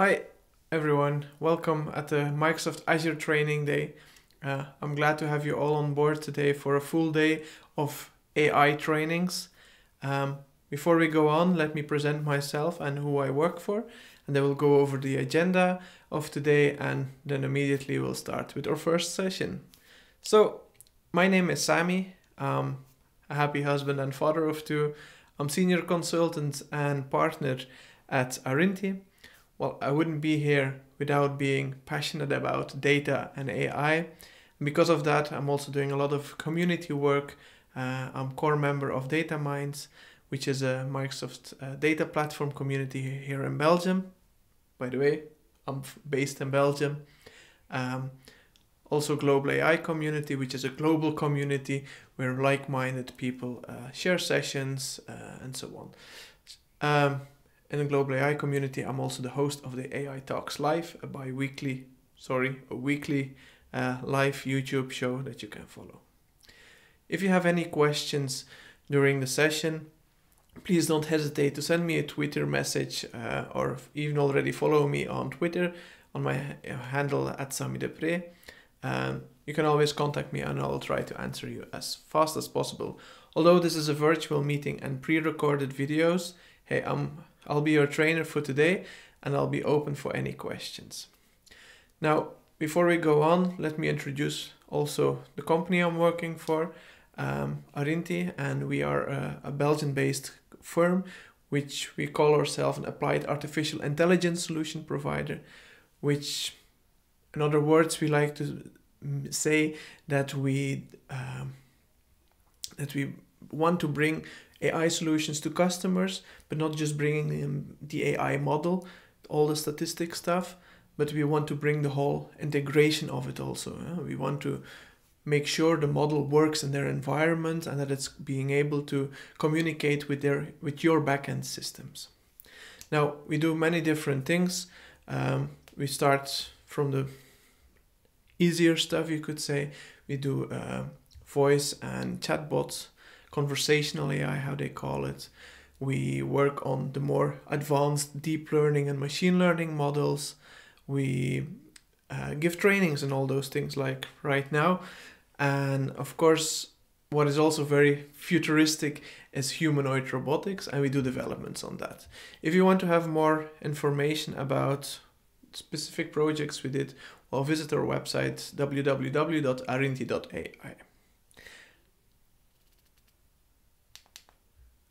Hi, everyone. Welcome at the Microsoft Azure Training Day. Uh, I'm glad to have you all on board today for a full day of AI trainings. Um, before we go on, let me present myself and who I work for, and then we'll go over the agenda of today, and then immediately we'll start with our first session. So, my name is Sammy. I'm a happy husband and father of two. I'm senior consultant and partner at Arinti. Well, I wouldn't be here without being passionate about data and AI. Because of that, I'm also doing a lot of community work. Uh, I'm core member of Data Minds, which is a Microsoft uh, data platform community here in Belgium. By the way, I'm based in Belgium. Um, also global AI community, which is a global community where like-minded people uh, share sessions uh, and so on. Um, in the global AI community, I'm also the host of the AI Talks Live, a bi-weekly, sorry, a weekly uh, live YouTube show that you can follow. If you have any questions during the session, please don't hesitate to send me a Twitter message uh, or even already follow me on Twitter on my handle at Sammy Deprez. Um, you can always contact me and I'll try to answer you as fast as possible. Although this is a virtual meeting and pre-recorded videos, hey, I'm I'll be your trainer for today and I'll be open for any questions. Now, before we go on, let me introduce also the company I'm working for, um, Arinti, and we are a, a Belgian-based firm which we call ourselves an applied artificial intelligence solution provider, which, in other words, we like to say that we um, that we want to bring AI solutions to customers, but not just bringing in the AI model, all the statistic stuff, but we want to bring the whole integration of it also. Yeah? We want to make sure the model works in their environment and that it's being able to communicate with their with your backend systems. Now we do many different things. Um, we start from the easier stuff, you could say. We do uh, voice and chatbots conversational AI, how they call it. We work on the more advanced deep learning and machine learning models. We uh, give trainings and all those things like right now. And of course, what is also very futuristic is humanoid robotics, and we do developments on that. If you want to have more information about specific projects we did, well, visit our website www.arinti.ai.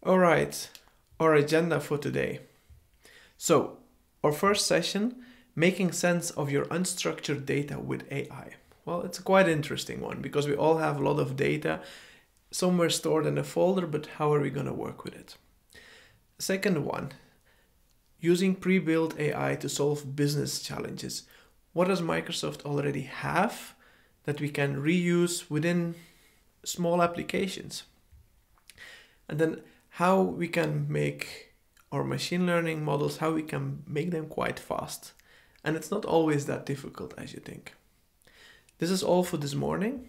All right, our agenda for today. So, our first session, making sense of your unstructured data with AI. Well, it's a quite interesting one because we all have a lot of data somewhere stored in a folder, but how are we going to work with it? Second one, using pre-built AI to solve business challenges. What does Microsoft already have that we can reuse within small applications? And then how we can make our machine learning models, how we can make them quite fast. And it's not always that difficult as you think. This is all for this morning.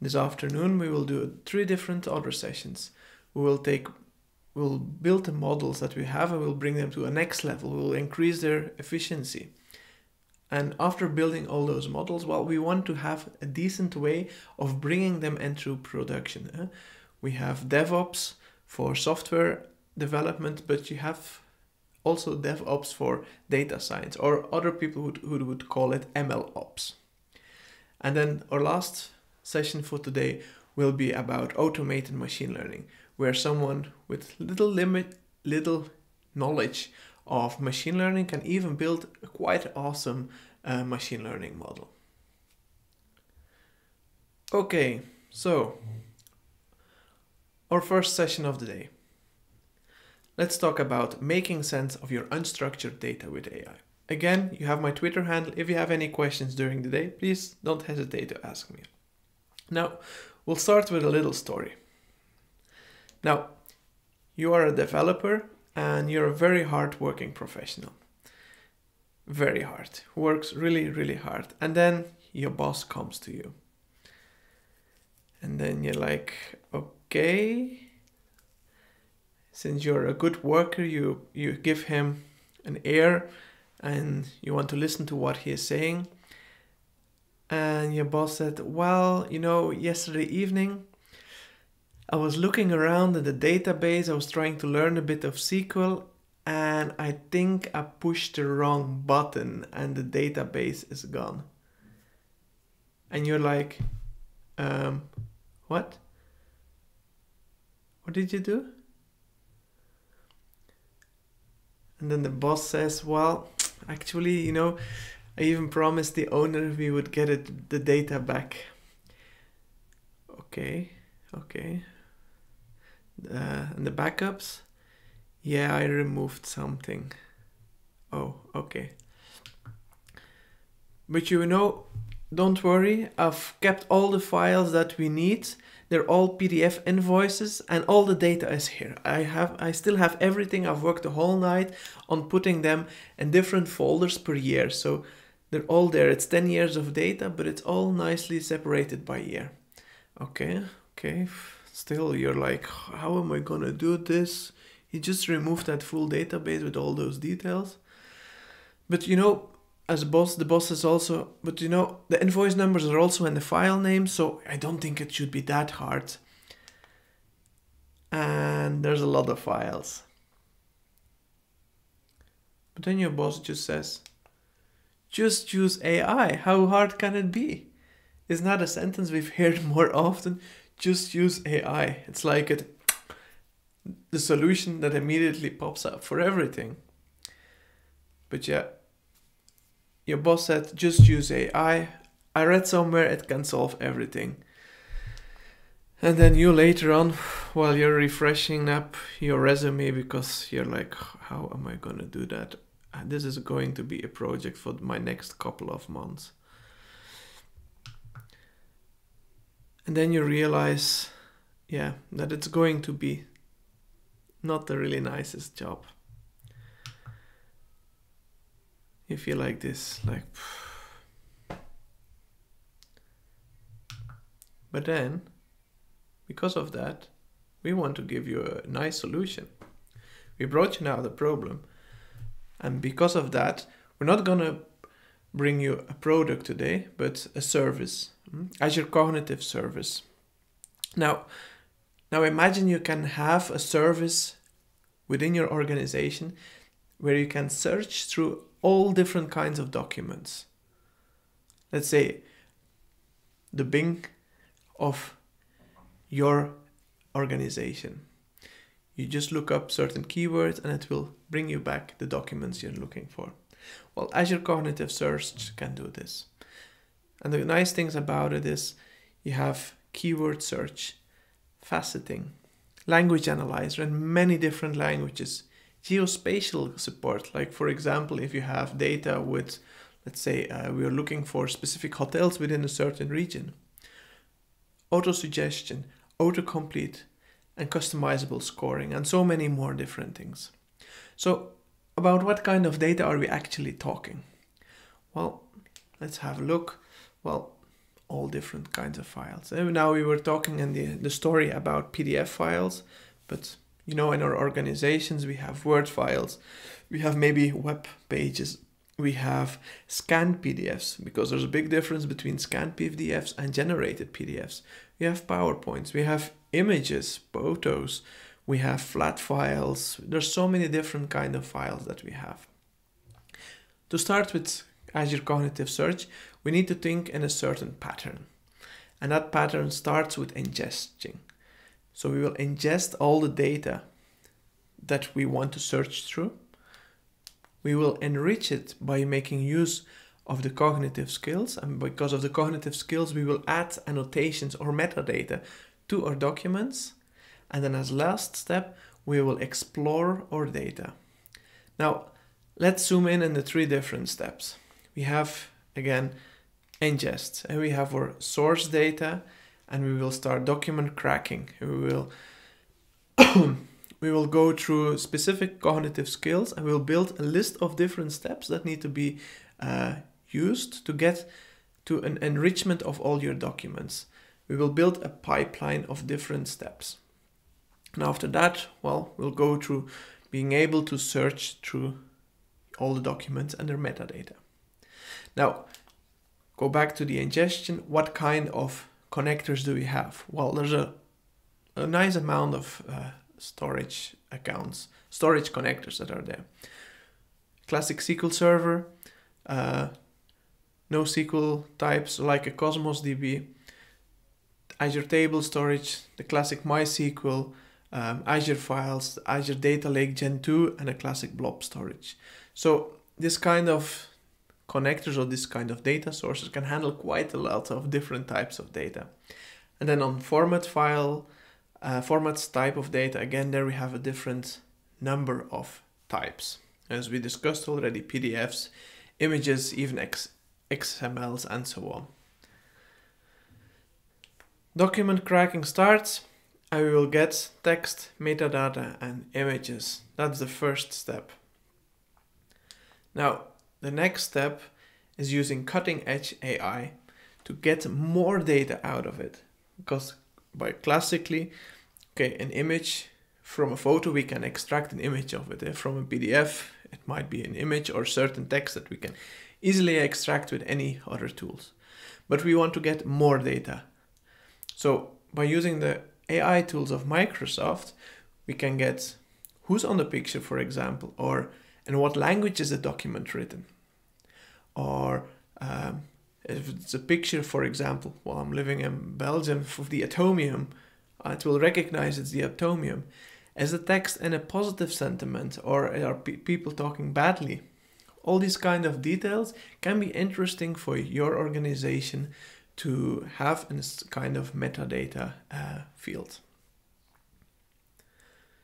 This afternoon we will do three different other sessions. We will take we'll build the models that we have and we'll bring them to a next level. We'll increase their efficiency. And after building all those models, well, we want to have a decent way of bringing them into production. We have DevOps, for software development, but you have also DevOps for data science, or other people who would call it ML Ops. And then our last session for today will be about automated machine learning, where someone with little limit, little knowledge of machine learning can even build a quite awesome uh, machine learning model. Okay, so our first session of the day. Let's talk about making sense of your unstructured data with AI. Again, you have my Twitter handle. If you have any questions during the day, please don't hesitate to ask me. Now, we'll start with a little story. Now, you are a developer and you're a very hard working professional. Very hard. Works really, really hard. And then your boss comes to you. And then you're like, okay since you're a good worker you you give him an ear and you want to listen to what he is saying. And your boss said, Well, you know, yesterday evening I was looking around in the database, I was trying to learn a bit of SQL, and I think I pushed the wrong button and the database is gone. And you're like, um, what? What did you do? And then the boss says, well, actually, you know, I even promised the owner we would get it, the data back. Okay, okay. Uh, and the backups? Yeah, I removed something. Oh, okay. But you know, don't worry, I've kept all the files that we need. They're all PDF invoices and all the data is here. I have I still have everything. I've worked the whole night on putting them in different folders per year. So they're all there. It's 10 years of data, but it's all nicely separated by year. Okay, okay. Still you're like, how am I gonna do this? He just removed that full database with all those details. But you know, as a boss, the boss is also, but you know, the invoice numbers are also in the file name, so I don't think it should be that hard. And there's a lot of files. But then your boss just says, just use AI. How hard can it be? Isn't that a sentence we've heard more often? Just use AI. It's like it, the solution that immediately pops up for everything. But yeah, your boss said just use AI. I read somewhere it can solve everything. And then you later on, while you're refreshing up your resume because you're like, how am I going to do that? This is going to be a project for my next couple of months. And then you realize, yeah, that it's going to be not the really nicest job. You like this, like. But then, because of that, we want to give you a nice solution. We brought you now the problem, and because of that, we're not gonna bring you a product today, but a service, hmm? Azure Cognitive Service. Now, now imagine you can have a service within your organization where you can search through all different kinds of documents. Let's say the Bing of your organization. You just look up certain keywords and it will bring you back the documents you're looking for. Well, Azure Cognitive Search can do this. And the nice things about it is you have keyword search, faceting, language analyzer, and many different languages geospatial support. Like for example, if you have data with, let's say, uh, we are looking for specific hotels within a certain region. Auto suggestion, autocomplete, and customizable scoring, and so many more different things. So, about what kind of data are we actually talking? Well, let's have a look. Well, all different kinds of files. And now we were talking in the, the story about PDF files, but you know, in our organizations, we have Word files, we have maybe web pages, we have scanned PDFs because there's a big difference between scanned PDFs and generated PDFs. We have PowerPoints, we have images, photos, we have flat files. There's so many different kind of files that we have. To start with Azure Cognitive Search, we need to think in a certain pattern. And that pattern starts with ingesting. So we will ingest all the data that we want to search through. We will enrich it by making use of the cognitive skills. And because of the cognitive skills, we will add annotations or metadata to our documents. And then as last step, we will explore our data. Now, let's zoom in on the three different steps. We have, again, ingest, and we have our source data, and we will start document cracking. We will we will go through specific cognitive skills and we'll build a list of different steps that need to be uh, used to get to an enrichment of all your documents. We will build a pipeline of different steps. And after that, well, we'll go through being able to search through all the documents and their metadata. Now, go back to the ingestion. What kind of connectors do we have? Well, there's a, a nice amount of uh, storage accounts, storage connectors that are there. Classic SQL Server, uh, NoSQL types like a Cosmos DB, Azure Table Storage, the classic MySQL, um, Azure Files, Azure Data Lake Gen 2, and a classic blob storage. So this kind of connectors or this kind of data sources can handle quite a lot of different types of data. And then on format file, uh, formats type of data, again, there we have a different number of types. As we discussed already, PDFs, images, even X XMLs, and so on. Document cracking starts and we will get text, metadata, and images. That's the first step. Now, the next step is using cutting edge AI to get more data out of it. Because by classically, okay, an image from a photo, we can extract an image of it. From a PDF, it might be an image or certain text that we can easily extract with any other tools. But we want to get more data. So by using the AI tools of Microsoft, we can get who's on the picture, for example, or in what language is the document written, or um, if it's a picture, for example, while I'm living in Belgium of the atomium, uh, it will recognize it's the atomium. Is the text in a positive sentiment, or are pe people talking badly? All these kind of details can be interesting for your organization to have in this kind of metadata uh, field.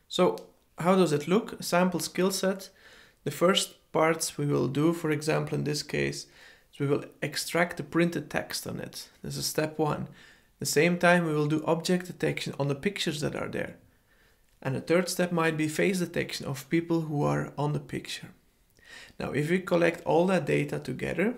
So how does it look? Sample skill set. The first parts we will do, for example, in this case, is we will extract the printed text on it. This is step one. At the same time, we will do object detection on the pictures that are there. And the third step might be face detection of people who are on the picture. Now, if we collect all that data together,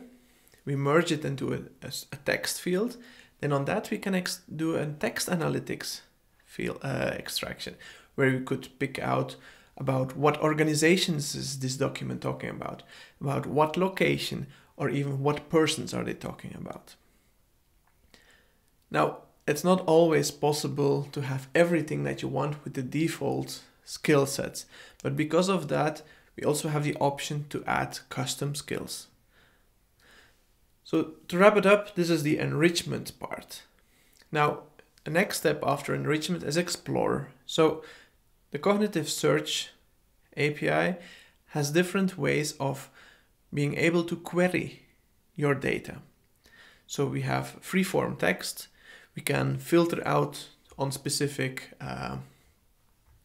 we merge it into a, a, a text field, then on that we can do a text analytics field uh, extraction, where we could pick out about what organizations is this document talking about, about what location, or even what persons are they talking about. Now, it's not always possible to have everything that you want with the default skill sets, but because of that, we also have the option to add custom skills. So to wrap it up, this is the enrichment part. Now, the next step after enrichment is explore. So the cognitive search API has different ways of being able to query your data. So we have free-form text. We can filter out on specific uh,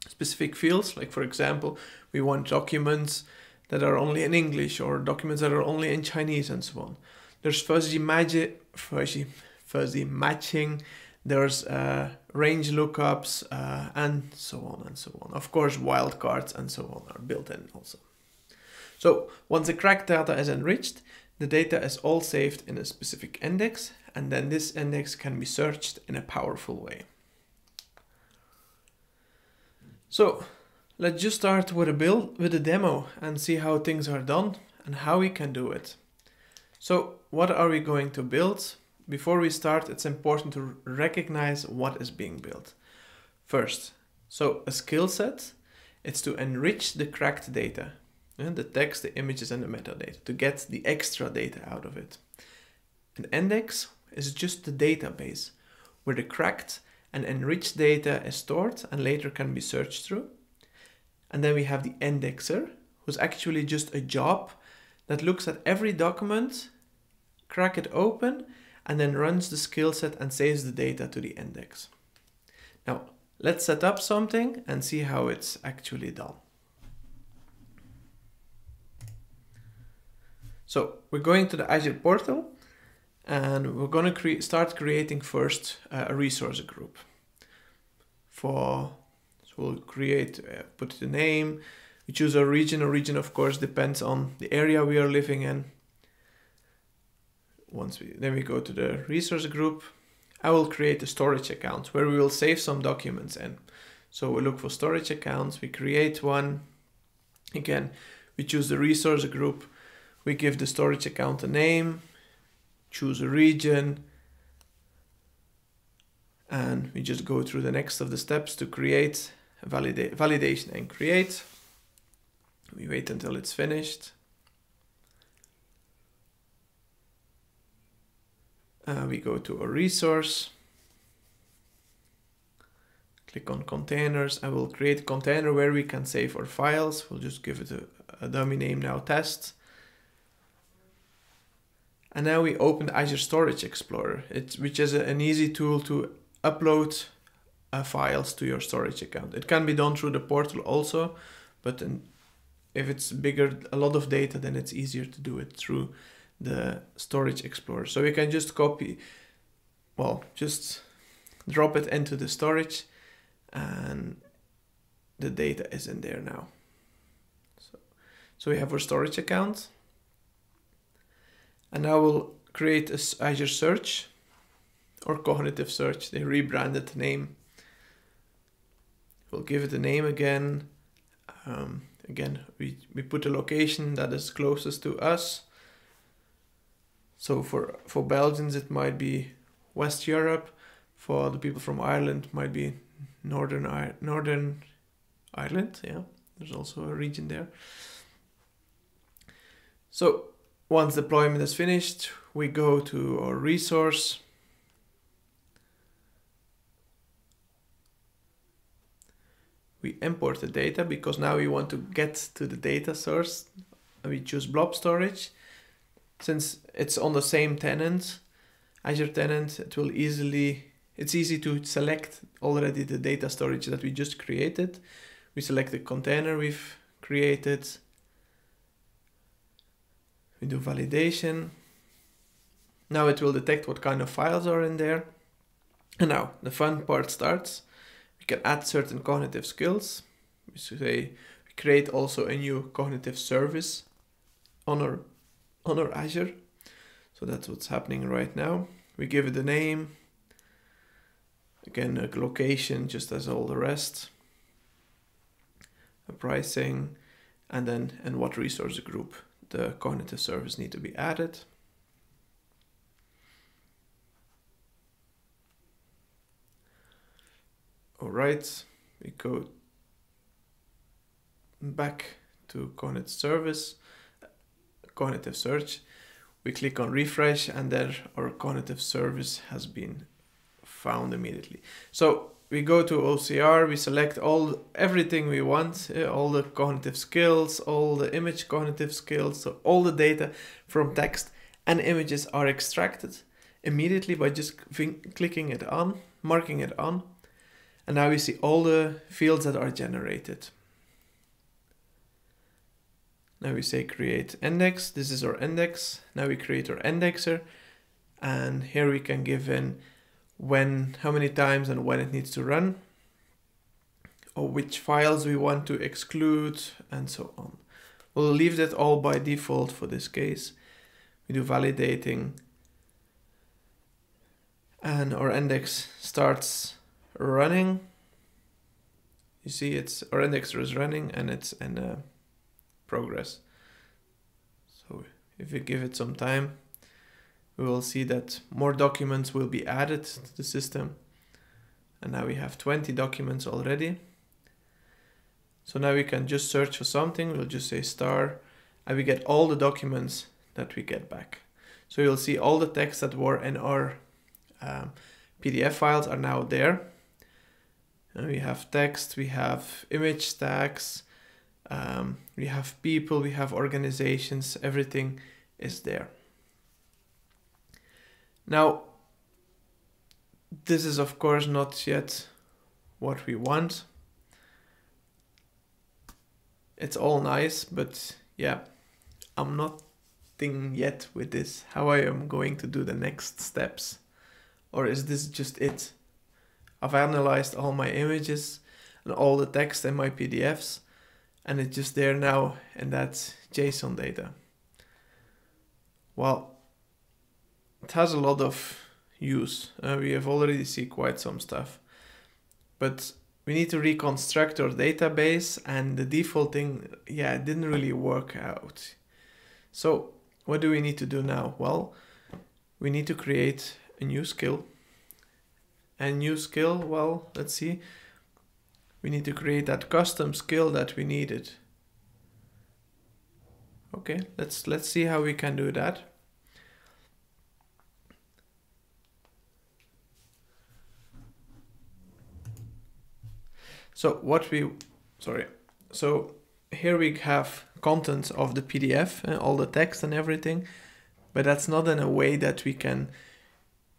specific fields. Like for example, we want documents that are only in English or documents that are only in Chinese and so on. There's fuzzy magic, fuzzy, fuzzy matching. There's uh, range lookups uh, and so on and so on. Of course, wildcards and so on are built in also. So once the cracked data is enriched, the data is all saved in a specific index, and then this index can be searched in a powerful way. So let's just start with a build, with a demo and see how things are done and how we can do it. So what are we going to build? Before we start, it's important to recognize what is being built. First, so a skill set, it's to enrich the cracked data, eh, the text, the images, and the metadata, to get the extra data out of it. An index is just the database where the cracked and enriched data is stored and later can be searched through. And then we have the indexer, who's actually just a job that looks at every document, crack it open, and then runs the skill set and saves the data to the index. Now, let's set up something and see how it's actually done. So we're going to the Azure portal and we're going to cre start creating first uh, a resource group. For so we'll create, uh, put the name, we choose a region. A region, of course, depends on the area we are living in. Once we then we go to the resource group, I will create a storage account where we will save some documents in. So we look for storage accounts, we create one. Again, we choose the resource group, we give the storage account a name, choose a region, and we just go through the next of the steps to create valida validation and create. We wait until it's finished. Uh, we go to a resource. Click on containers. I will create a container where we can save our files. We'll just give it a, a dummy name now, test. And now we open Azure Storage Explorer, it's, which is a, an easy tool to upload uh, files to your storage account. It can be done through the portal also, but in, if it's bigger, a lot of data, then it's easier to do it through the storage explorer. So we can just copy, well, just drop it into the storage and the data is in there now. So, so we have our storage account and now we'll create a Azure search or cognitive search. They rebranded the name. We'll give it a name again. Um, again, we, we put a location that is closest to us. So for, for Belgians, it might be West Europe. For the people from Ireland, might be Northern, I Northern Ireland. Yeah, there's also a region there. So once deployment is finished, we go to our resource we import the data because now we want to get to the data source. We choose blob storage. Since it's on the same tenant, Azure tenant, it will easily, it's easy to select already the data storage that we just created. We select the container we've created. We do validation. Now it will detect what kind of files are in there. And now the fun part starts we can add certain cognitive skills. We say we create also a new cognitive service on our on our Azure. So that's what's happening right now. We give it a name. Again, a location, just as all the rest. A pricing, and then and what resource group the cognitive service need to be added. All right, we go back to Cognitive Service, Cognitive Search. We click on refresh and there our cognitive service has been found immediately. So we go to OCR, we select all everything we want, uh, all the cognitive skills, all the image cognitive skills, so all the data from text and images are extracted immediately by just clicking it on, marking it on. And now we see all the fields that are generated. Now we say create index. This is our index. Now we create our indexer. And here we can give in when, how many times and when it needs to run. Or which files we want to exclude and so on. We'll leave that all by default for this case. We do validating. And our index starts running. You see it's our indexer is running and it's in uh, progress. So if we give it some time, we will see that more documents will be added to the system. And now we have 20 documents already. So now we can just search for something. We'll just say star and we get all the documents that we get back. So you'll see all the text that were in our um, PDF files are now there. And we have text, we have image tags, um, we have people, we have organizations, everything is there. Now, this is of course not yet what we want. It's all nice, but yeah, I'm not thinking yet with this how I am going to do the next steps. Or is this just it? I've analyzed all my images and all the text in my PDFs and it's just there now and that's JSON data. Well, it has a lot of use. Uh, we have already seen quite some stuff, but we need to reconstruct our database and the default thing, yeah, it didn't really work out. So what do we need to do now? Well, we need to create a new skill. A new skill, well, let's see. We need to create that custom skill that we needed. Okay, let's let's see how we can do that. So what we, sorry, so here we have contents of the PDF, and uh, all the text and everything, but that's not in a way that we can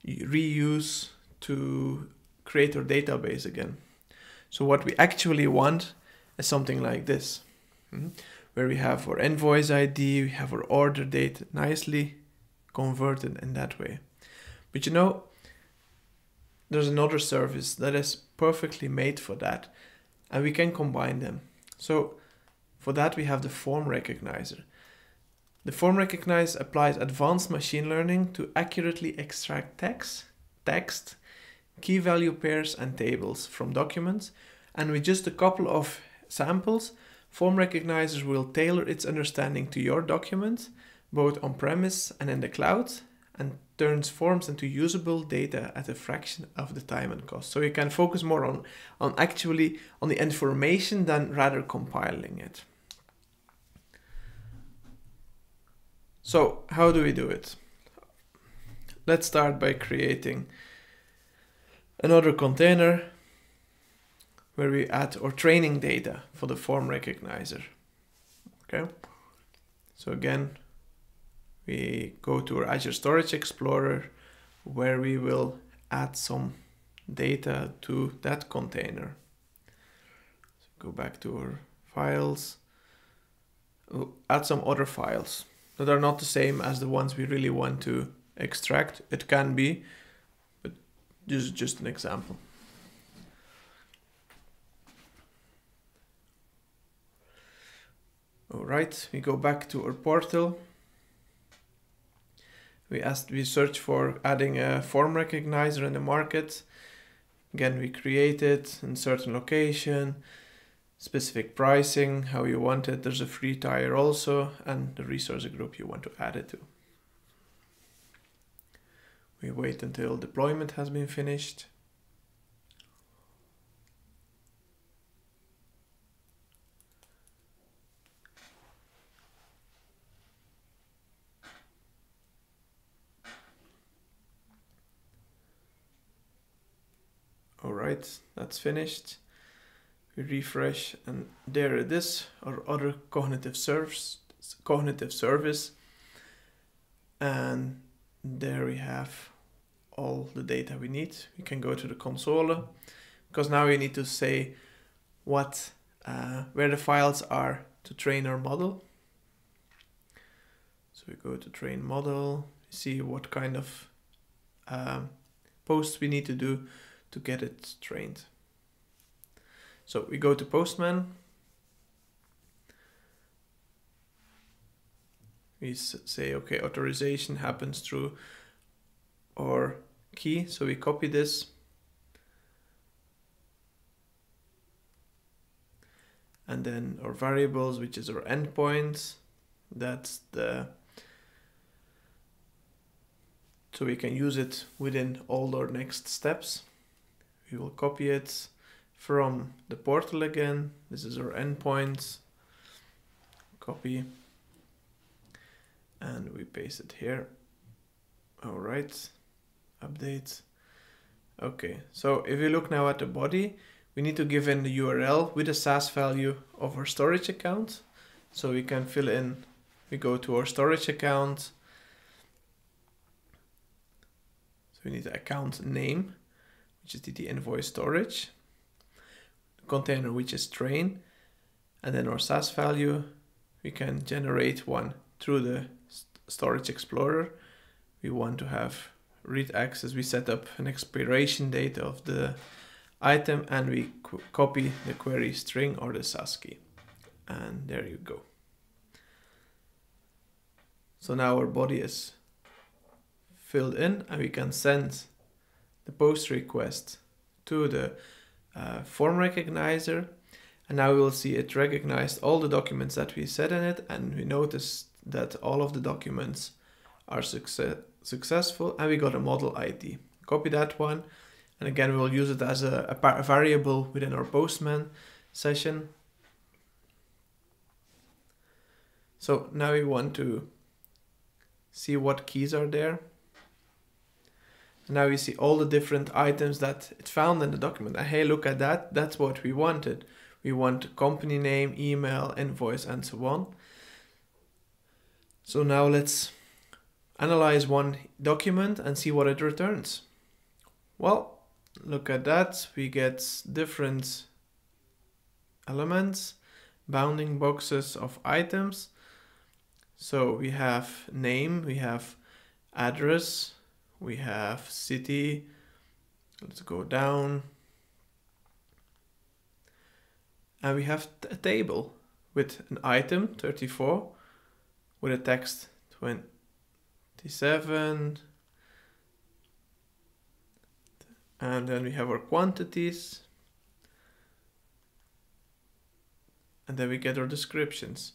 reuse to create our database again. So what we actually want is something like this, hmm, where we have our invoice ID, we have our order date nicely converted in that way. But you know, there's another service that is perfectly made for that and we can combine them. So for that we have the form recognizer. The form recognizer applies advanced machine learning to accurately extract text, text, key value pairs and tables from documents and with just a couple of samples, form recognizer will tailor its understanding to your document, both on-premise and in the cloud, and turns forms into usable data at a fraction of the time and cost. So you can focus more on, on actually on the information than rather compiling it. So how do we do it? Let's start by creating another container where we add our training data for the form recognizer. Okay. So again, we go to our Azure Storage Explorer where we will add some data to that container. So go back to our files, we'll add some other files that are not the same as the ones we really want to extract. It can be, this is just an example. All right, we go back to our portal. We asked we search for adding a form recognizer in the market. Again we create it in certain location specific pricing how you want it. There's a free tier also and the resource group you want to add it to we wait until deployment has been finished. All right that's finished. We refresh and there it is our other cognitive service cognitive service. And there we have all the data we need we can go to the console because now we need to say what uh, where the files are to train our model so we go to train model see what kind of um, posts we need to do to get it trained. So we go to Postman. We say, okay, authorization happens through our key. So we copy this. And then our variables, which is our endpoints, that's the so we can use it within all our next steps we will copy it from the portal again. This is our endpoints. Copy. And we paste it here. All right. Update. Okay, so if you look now at the body, we need to give in the URL with a SAS value of our storage account. So we can fill in, we go to our storage account. So we need the account name which is the invoice storage, container which is train, and then our SAS value, we can generate one through the storage explorer. We want to have read access. We set up an expiration date of the item and we copy the query string or the SAS key. And there you go. So now our body is filled in and we can send the post request to the uh, form recognizer and now we will see it recognized all the documents that we set in it and we notice that all of the documents are success successful and we got a model ID. Copy that one and again we will use it as a, a, variable within our postman session. So now we want to see what keys are there. Now we see all the different items that it found in the document. And hey, look at that. That's what we wanted. We want company name, email, invoice, and so on. So now let's analyze one document and see what it returns. Well, look at that. We get different elements, bounding boxes of items. So we have name, we have address, we have city. Let's go down. And we have a table with an item 34 with a text 27 and then we have our quantities. And then we get our descriptions.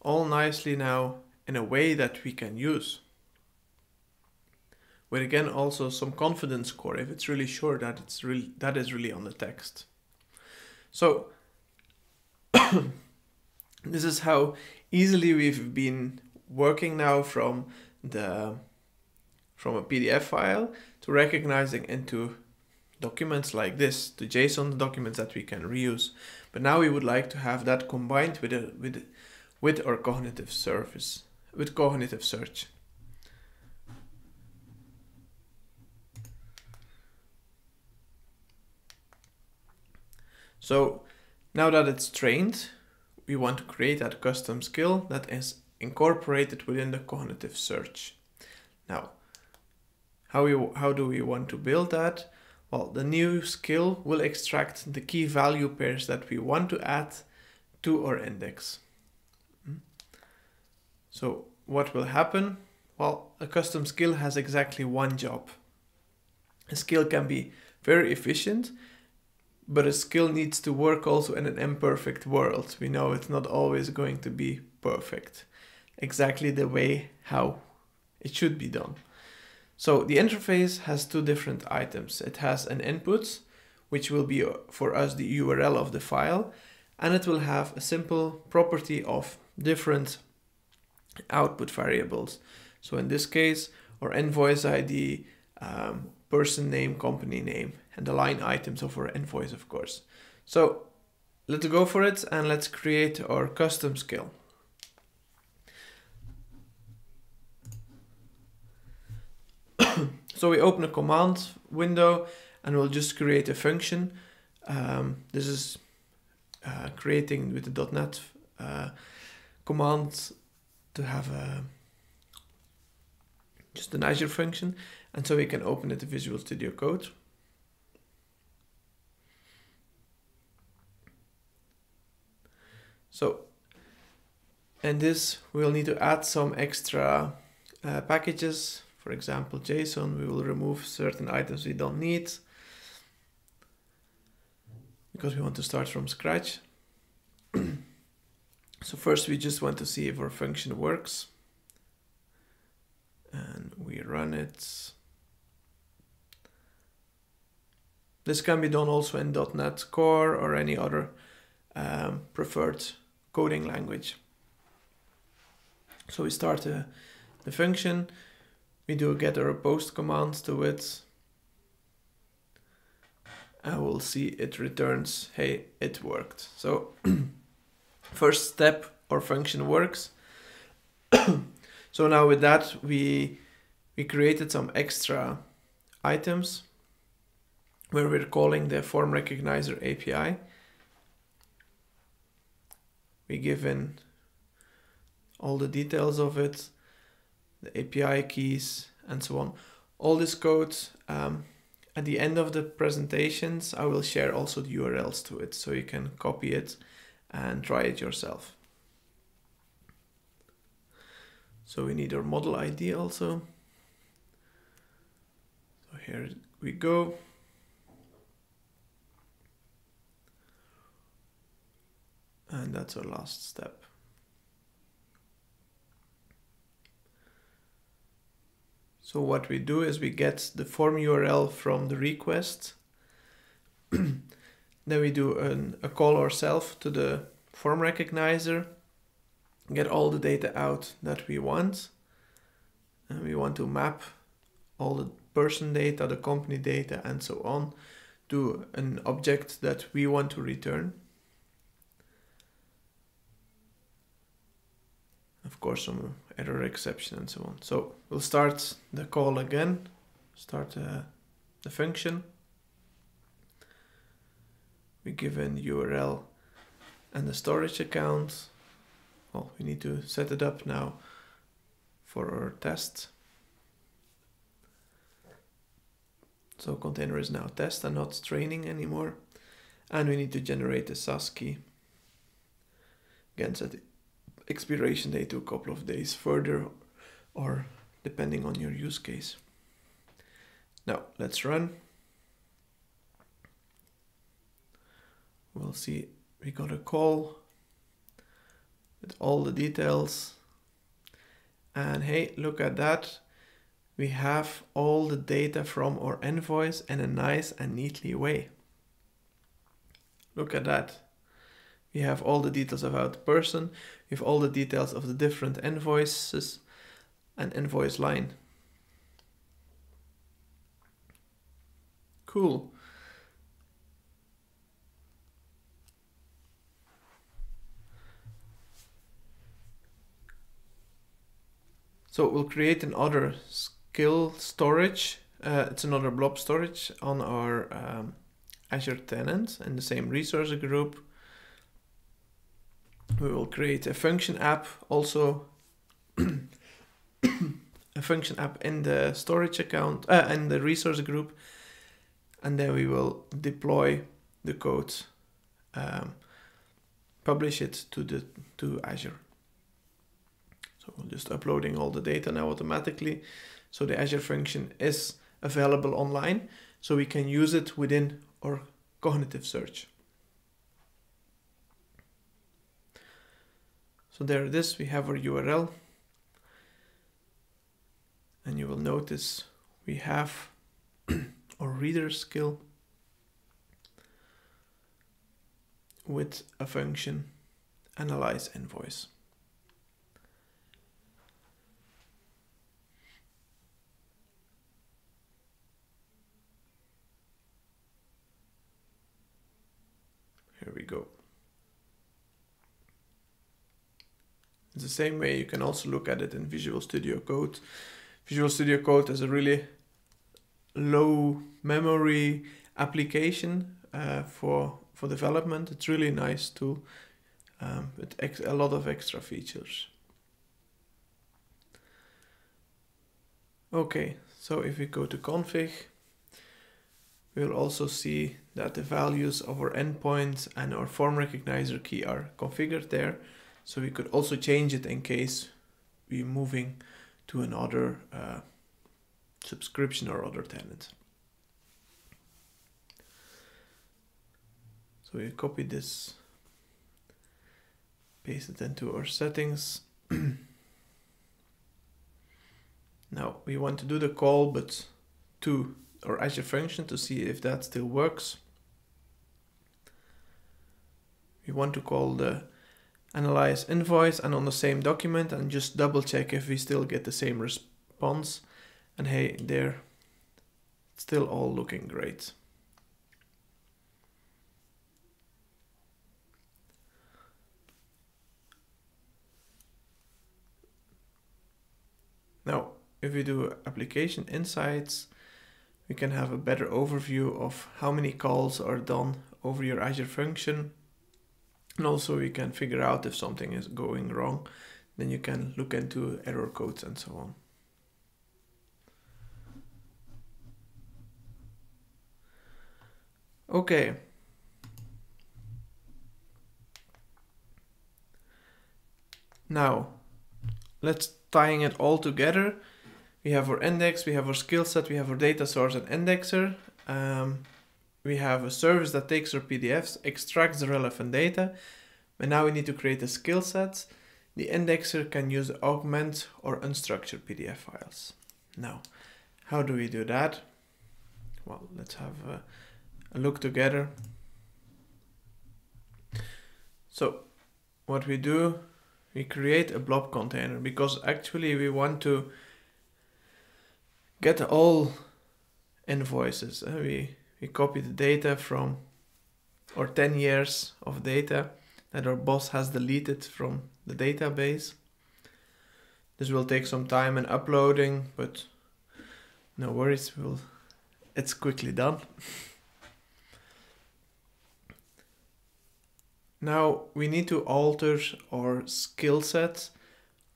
All nicely now in a way that we can use. With again also some confidence score if it's really sure that it's really that is really on the text. So this is how easily we've been working now from the from a PDF file to recognizing into documents like this, to JSON documents that we can reuse. But now we would like to have that combined with a, with with our cognitive service, with cognitive search. So now that it's trained, we want to create that custom skill that is incorporated within the cognitive search. Now, how, we, how do we want to build that? Well, the new skill will extract the key value pairs that we want to add to our index. Hmm? So what will happen? Well, a custom skill has exactly one job. A skill can be very efficient but a skill needs to work also in an imperfect world. We know it's not always going to be perfect, exactly the way how it should be done. So the interface has two different items. It has an input, which will be uh, for us the URL of the file, and it will have a simple property of different output variables. So in this case, our invoice ID, um, person name, company name, and the line items of our invoice, of course. So let's go for it and let's create our custom skill. So we open a command window and we'll just create a function. Um, this is uh, creating with the .NET uh, command to have a just an Azure function and so we can open it to Visual Studio Code. So, and this we'll need to add some extra uh, packages. For example, JSON, we will remove certain items we don't need because we want to start from scratch. so first we just want to see if our function works and we run it. This can be done also in .NET Core or any other um, preferred coding language. So we start a, the function, we do get a post command to it. And we'll see it returns, hey, it worked. So first step, our function works. so now with that, we, we created some extra items where we're calling the form recognizer API we give in all the details of it, the API keys, and so on. All this code, um, at the end of the presentations, I will share also the URLs to it, so you can copy it and try it yourself. So we need our model ID also. So here we go. And that's our last step. So what we do is we get the form URL from the request. then we do an, a call ourselves to the form recognizer, get all the data out that we want. And we want to map all the person data, the company data, and so on to an object that we want to return. Of course, some error exception and so on. So we'll start the call again, start uh, the function. We give an URL and the storage account. Well, we need to set it up now for our test. So container is now test and not training anymore. And we need to generate a SAS key. Again, set the expiration date to a couple of days further or depending on your use case. Now let's run. We'll see we got a call with all the details. And hey, look at that we have all the data from our invoice in a nice and neatly way. Look at that. We have all the details about the person, have all the details of the different invoices and invoice line. Cool. So we'll create another skill storage. Uh, it's another blob storage on our um, Azure tenant in the same resource group. We will create a function app also. A function app in the storage account uh, in the resource group. And then we will deploy the code um, publish it to the to Azure. So we're just uploading all the data now automatically. So the Azure function is available online, so we can use it within our cognitive search. So there it is, we have our URL. And you will notice we have our reader skill with a function analyze invoice. Here we go. It's the same way you can also look at it in Visual Studio Code. Visual Studio Code is a really low memory application uh, for for development. It's really nice tool um, with a lot of extra features. Okay, so if we go to config, we'll also see that the values of our endpoints and our form recognizer key are configured there. So we could also change it in case we're moving to another uh, subscription or other tenant. So we copy this, paste it into our settings. now we want to do the call, but to our Azure function to see if that still works we want to call the analyze invoice and on the same document and just double check if we still get the same response. And hey there still all looking great. Now if we do application insights we can have a better overview of how many calls are done over your Azure function and also you can figure out if something is going wrong. Then you can look into error codes and so on. Okay. Now, let's tying it all together. We have our index, we have our skill set, we have our data source and indexer. Um, we have a service that takes our PDFs, extracts the relevant data, But now we need to create a skill set. The indexer can use augment or unstructured PDF files. Now, how do we do that? Well, let's have a, a look together. So, what we do, we create a blob container because actually we want to get all invoices. Uh, we, we copy the data from or 10 years of data that our boss has deleted from the database. This will take some time in uploading, but no worries, we'll, it's quickly done. now we need to alter our skill set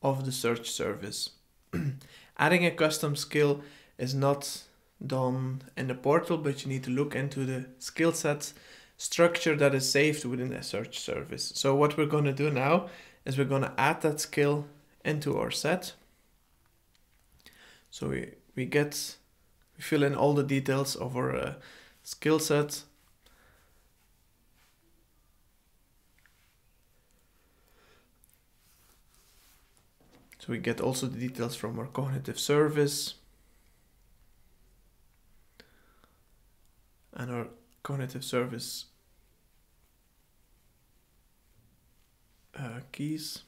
of the search service. Adding a custom skill is not done in the portal, but you need to look into the skill sets structure that is saved within a search service. So what we're going to do now is we're going to add that skill into our set. So we, we get, we fill in all the details of our uh, skill set. So we get also the details from our cognitive service and our cognitive service uh, keys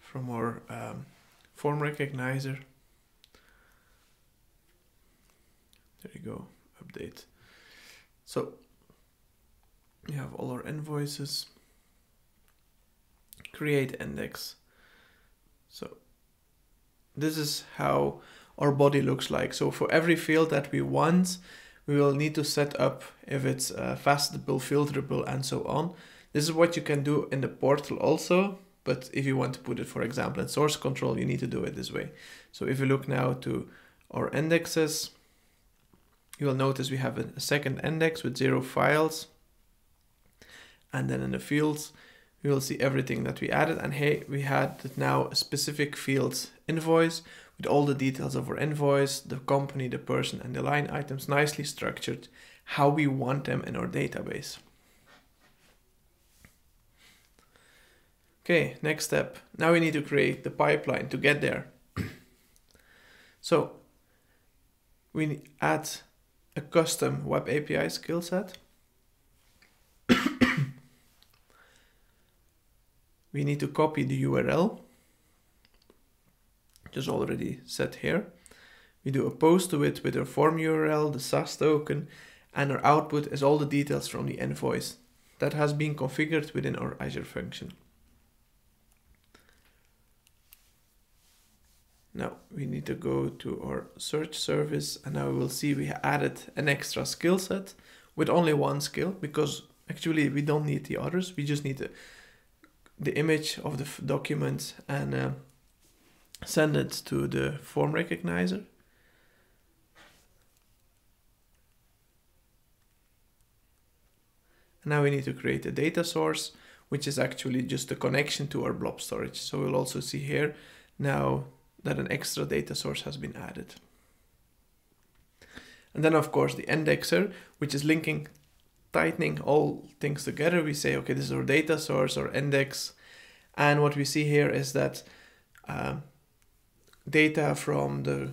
from our um, form recognizer. There you go, update. So we have all our invoices, create index. So this is how our body looks like. So for every field that we want, we will need to set up if it's uh, facetable, filterable, and so on. This is what you can do in the portal also, but if you want to put it, for example, in source control, you need to do it this way. So if you look now to our indexes, you will notice we have a second index with zero files. And then in the fields, we will see everything that we added. And hey, we had now a specific fields invoice all the details of our invoice, the company, the person, and the line items nicely structured, how we want them in our database. Okay, next step. Now we need to create the pipeline to get there. so we add a custom web API skill set. we need to copy the URL, just already set here. We do a post to it with our form URL, the SAS token, and our output is all the details from the invoice that has been configured within our Azure function. Now we need to go to our search service and now we will see we added an extra skill set with only one skill because actually we don't need the others. We just need the, the image of the document and uh, send it to the form recognizer. Now we need to create a data source, which is actually just a connection to our blob storage. So we'll also see here now that an extra data source has been added. And then of course the indexer, which is linking, tightening all things together. We say, okay, this is our data source or index. And what we see here is that uh, data from the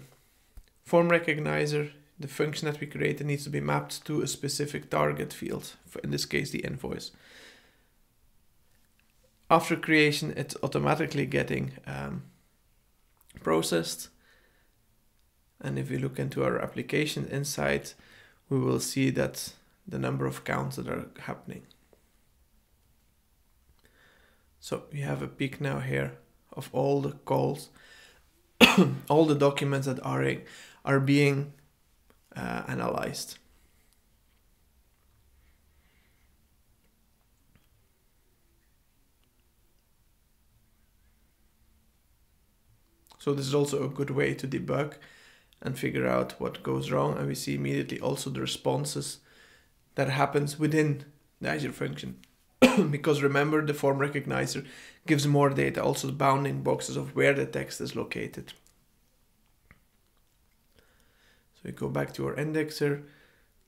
form recognizer, the function that we created needs to be mapped to a specific target field, in this case, the invoice. After creation, it's automatically getting um, processed. And if we look into our application insights, we will see that the number of counts that are happening. So we have a peek now here of all the calls, all the documents that are, are being uh, analyzed. So this is also a good way to debug and figure out what goes wrong. And we see immediately also the responses that happens within the Azure function. because remember, the form recognizer gives more data, also bounding boxes of where the text is located. So we go back to our indexer.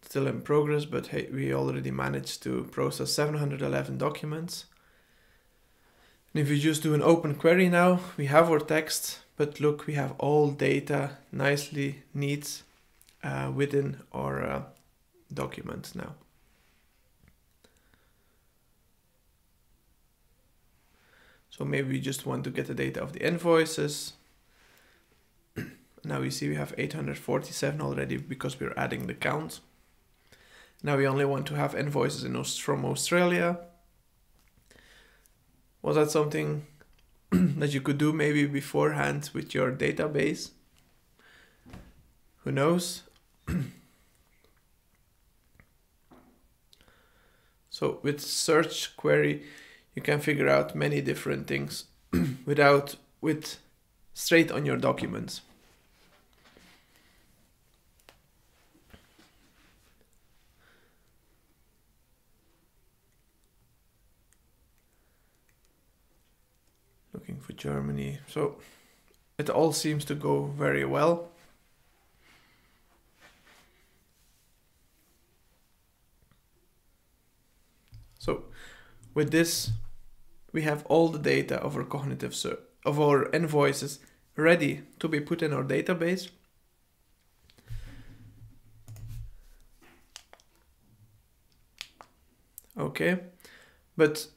still in progress, but hey, we already managed to process 711 documents. And if we just do an open query now, we have our text, but look, we have all data nicely neat uh, within our uh, now. So maybe we just want to get the data of the invoices. now we see we have 847 already because we're adding the count. Now we only want to have invoices in from Australia. Was that something that you could do maybe beforehand with your database? Who knows? so with search query, you can figure out many different things without with straight on your documents. Looking for Germany. So it all seems to go very well. So with this, we have all the data of our cognitive of our invoices ready to be put in our database. Okay, but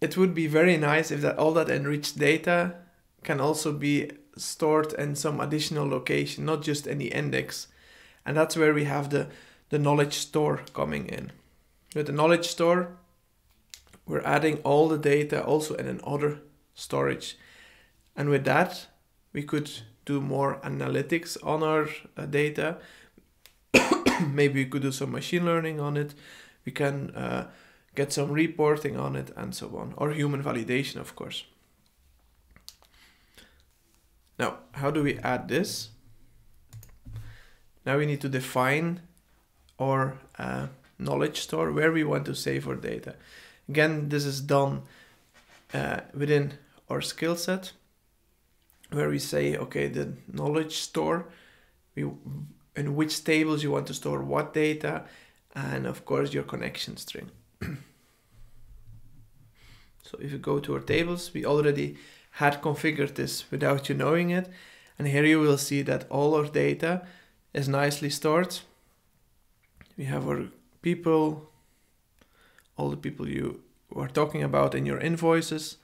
it would be very nice if that all that enriched data can also be stored in some additional location, not just any index. And that's where we have the, the knowledge store coming in. With the knowledge store, we're adding all the data also in another storage. And with that, we could do more analytics on our uh, data. Maybe we could do some machine learning on it. We can uh, get some reporting on it and so on, or human validation, of course. Now, how do we add this? Now we need to define our uh, knowledge store where we want to save our data. Again, this is done uh, within our skill set where we say, okay, the knowledge store, we, in which tables you want to store what data, and of course your connection string. so if you go to our tables, we already had configured this without you knowing it. And here you will see that all our data is nicely stored. We have our people, all the people you were talking about in your invoices.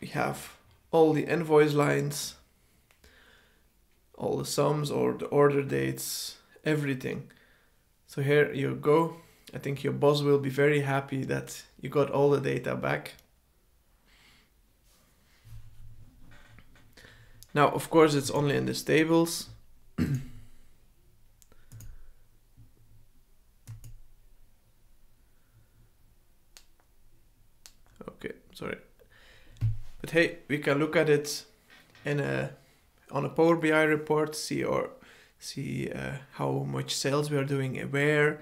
We have all the invoice lines, all the sums or the order dates, everything. So here you go. I think your boss will be very happy that you got all the data back. Now, of course, it's only in the tables. sorry. But hey, we can look at it in a on a Power BI report, see or see uh, how much sales we are doing where,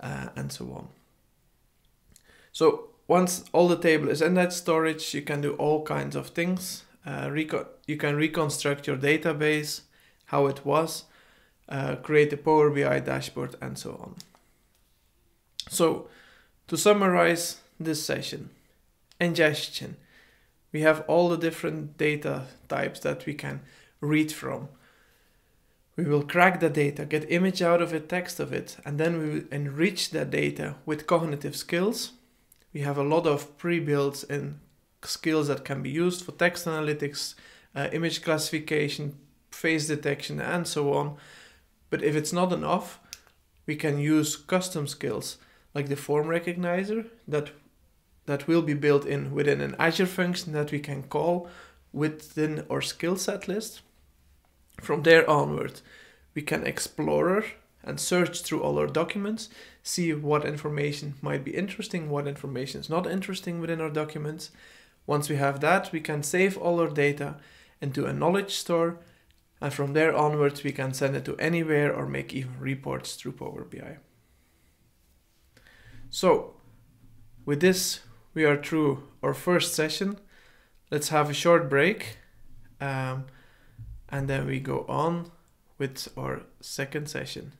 uh, and so on. So once all the table is in that storage, you can do all kinds of things. Uh, you can reconstruct your database, how it was, uh, create a Power BI dashboard, and so on. So to summarize this session, ingestion. We have all the different data types that we can read from. We will crack the data, get image out of it, text of it, and then we will enrich that data with cognitive skills. We have a lot of pre-built and skills that can be used for text analytics, uh, image classification, face detection, and so on. But if it's not enough, we can use custom skills like the form recognizer that that will be built in within an Azure function that we can call within our skill set list. From there onward, we can explore and search through all our documents, see what information might be interesting, what information is not interesting within our documents. Once we have that, we can save all our data into a knowledge store, and from there onwards, we can send it to anywhere or make even reports through Power BI. So, with this, we are through our first session. Let's have a short break um, and then we go on with our second session.